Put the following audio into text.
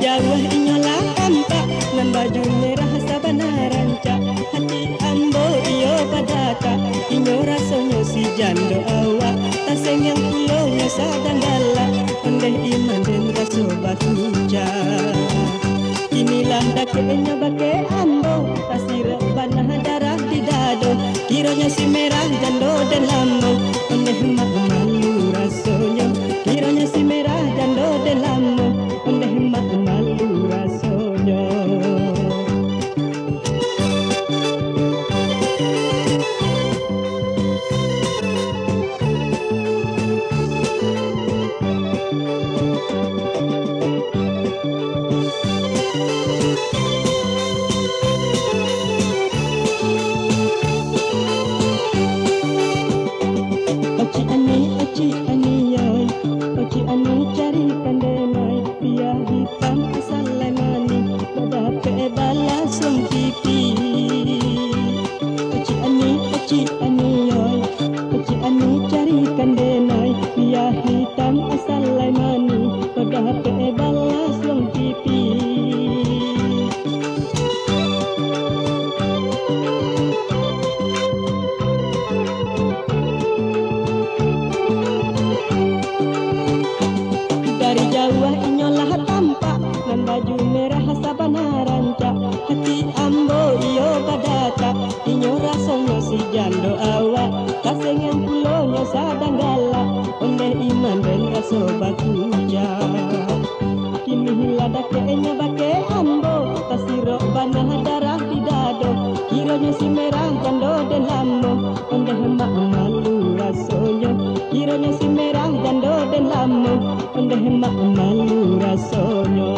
jawah inyolah kampak nan baju merah sabana ranca hati ambo iyo padaka inyo rasonyo si jando awak taseng yang iyo nyesa danggala ondeh iman den raso bakuca inilah dakenya bake ambo tasira Hati ambo iyo badata Inyo rasonyo si jando awak Kasengan pulonyo sadang gala Onde iman dan raso bakuja Kini hilada keenya bake ambo Tasiro banah darah di dado Kironya si merah jando dan lamo Onde hemak malu rasonyo Kironya si merah jando dan lamo Onde hemak malu rasonyo